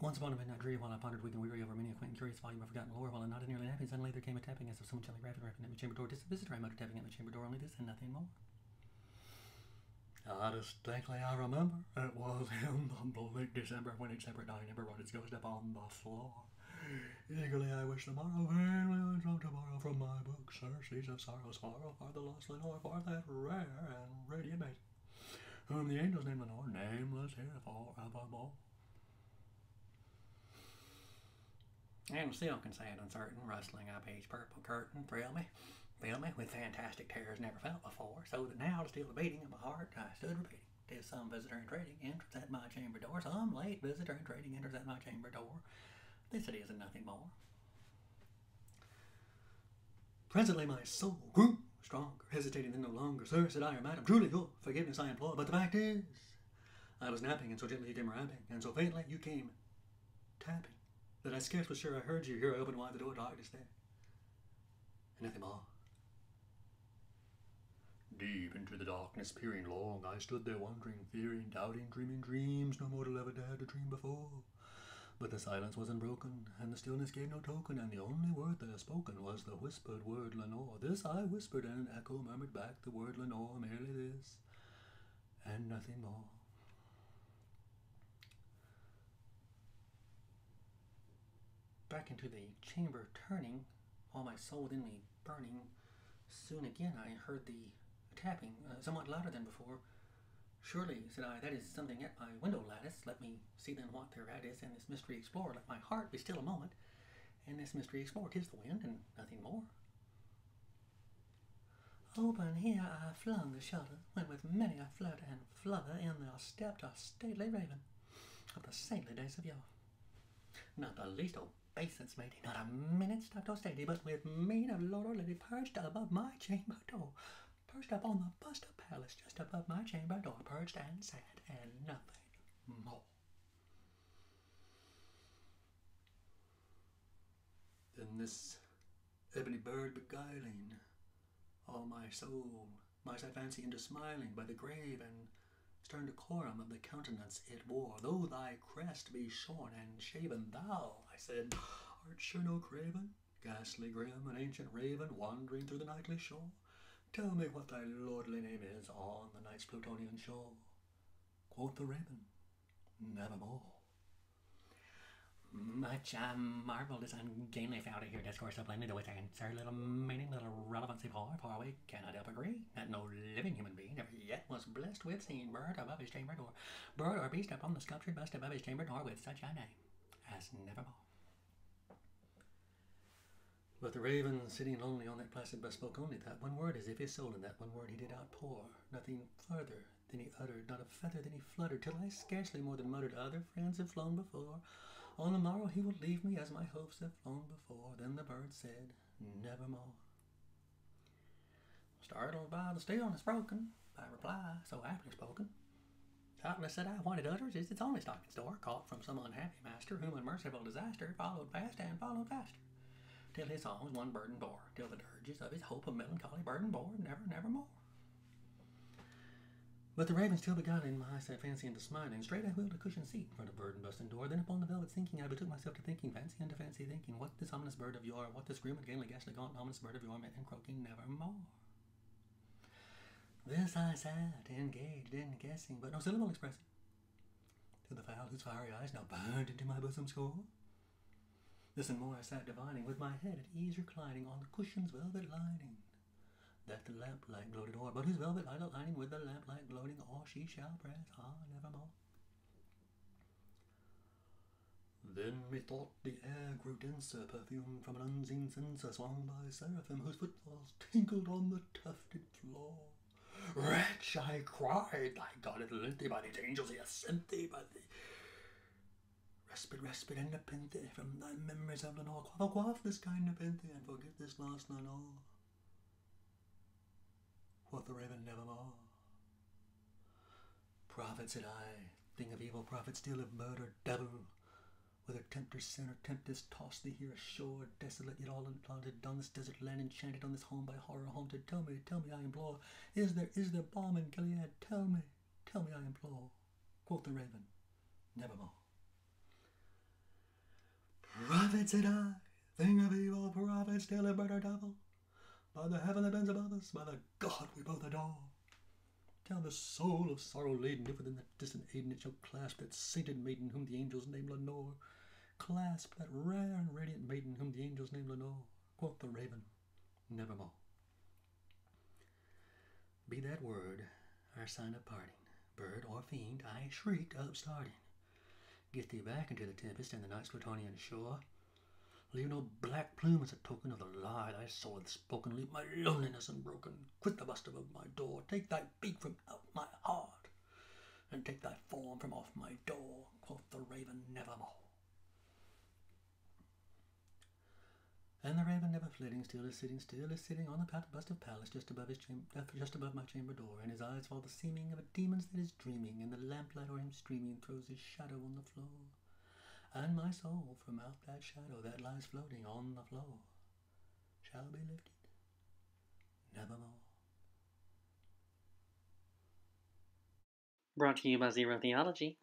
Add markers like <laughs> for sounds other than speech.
Once upon a midnight dream, while I pondered weak and weary over many a quaint and curious volume of forgotten lore, while I nodded nearly napping, suddenly there came a tapping as of someone gently rapping, rapping at my chamber door. A visitor, I muttered, tapping at my chamber door, only this and nothing more. I distinctly I remember it was <laughs> in the bleak December when each separate dying ember brought its ghost upon the floor. Eagerly I wish the morrow, vainly I draw tomorrow from my book, Circes of sorrow, sorrow for the lost Lenore, for that rare and radiant maid, whom the angels named Lenore, nameless here forevermore. And still can say uncertain, rustling up each purple curtain, thrill me, fill me with fantastic terrors never felt before, so that now to still the beating of my heart I stood repeating. Tis some visitor in trading enters at my chamber door, some late visitor in trading enters at my chamber door. This it is and nothing more. Presently my soul grew stronger, hesitating then no longer. Sir, said I, or madam, truly your forgiveness I implore, but the fact is, I was napping, and so gently you came rapping, and so faintly you came tapping, that I scarce was sure I heard you. Here I opened wide the door, darkness there, and nothing more. Deep into the darkness, peering long, I stood there wondering, fearing, doubting, dreaming dreams no mortal ever dared to dream before. But the silence was unbroken, and the stillness gave no token, and the only word there spoken was the whispered word Lenore. This I whispered, and an echo murmured back the word Lenore, merely this, and nothing more. Back into the chamber turning, all my soul within me burning, soon again I heard the tapping, uh, somewhat louder than before. Surely, said I, that is something at my window lattice. Let me see then what thereat is, and this mystery explore. Let my heart be still a moment, and this mystery explore. Tis the wind, and nothing more. Open here I flung the shutter, when with many a flutter and flutter in there stepped a stately raven of the saintly days of yore. Not the least obeisance made he, not a minute stopped or he, but with me, of lord or lady perched above my chamber door, perched up on the bust of Pallas just above my chamber door, perched and sat, and nothing more. Then this ebony bird beguiling all my soul, my sad fancy into smiling by the grave and stern decorum of the countenance it wore. Though thy crest be shorn and shaven, thou, I said, art sure no craven, ghastly grim, an ancient raven wandering through the nightly shore. Tell me what thy lordly name is on the night's Plutonian shore. Quoth the raven, nevermore. Much I marvel this ungainly founder here discourse plainly to which answer little meaning, little relevancy for, for we cannot help agree that no living human being ever yet was blessed with seeing bird above his chamber door, bird or beast upon the sculptured bust above his chamber door with such a name as nevermore. But the raven, sitting lonely on that placid bust, spoke only that one word, as if his soul in that one word he did outpour. Nothing further than he uttered, not a feather than he fluttered, till I scarcely more than muttered, Other friends have flown before. On the morrow he will leave me as my hopes have flown before. Then the bird said, Nevermore. Startled by the stillness broken, by reply so aptly spoken, Doubtless said I wanted utters is its only stocking store, caught from some unhappy master, whom unmerciful disaster followed fast and followed faster, till his songs one burden bore, till the dirges of his hope a melancholy burden bore, never, nevermore. But the raven still beguiling my sad fancy into smiling, straight I wheeled a cushioned seat in front of bird and busting door. Then upon the velvet sinking, I betook myself to thinking, fancy unto fancy thinking, what this ominous bird of yore, what this grim and gainly ghastly gaunt ominous bird of yore meant in croaking nevermore. This I sat, engaged in guessing, but no syllable expressing, To the fowl whose fiery eyes now burned into my bosom's core. This and more I sat divining, with my head at ease reclining on the cushion's velvet lining that the lamplight gloated o'er, but whose velvet idle lining with the lamplight gloating o'er she shall press, ah, nevermore. Then methought the air grew denser, perfumed from an unseen censer swung by seraphim, whose footfalls tinkled on the tufted floor. Wretch, I cried, thy God hath lent thee by these angels, he hath sent thee by the respite, respite, and nepenthe from thy memories of Lenore. Quaff, quaff this kind nepenthe, and forget this last Lenore the raven nevermore. Prophet, said I, thing of evil, prophet still of murder, devil, whether tempter, sinner, tempest, toss thee here ashore, desolate yet all unplanted, on this desert land, enchanted on this home by horror haunted. Tell me, tell me, I implore, is there, is there balm in Gilead? Tell me, tell me, I implore. Quoth the raven, nevermore. Prophet, said I, thing of evil, prophet, still a murder devil. By the heaven that bends above us, by the God we both adore. Tell the soul of sorrow laden, if within that distant Aidenn it shall clasp that sainted maiden whom the angels name Lenore. Clasp that rare and radiant maiden whom the angels name Lenore. Quoth the raven, nevermore. Be that word our sign of parting. Bird or fiend, I shrieked, upstarting. Get thee back into the tempest and the night's Plutonian shore. Leave no black plume as a token of the lie thy soul hath spoken. Leave my loneliness unbroken. Quit the bust above my door. Take thy feet from out my heart, and take thy form from off my door. Quoth the raven, nevermore. And the raven never flitting, still is sitting, still is sitting on the bust of Pallas, just above his chamber, uh, just above my chamber door. And his eyes follow the seeming of a demon's that is dreaming, and the lamplight o'er him streaming throws his shadow on the floor. And my soul from out that shadow that lies floating on the floor shall be lifted nevermore. Brought to you by Zero Theology.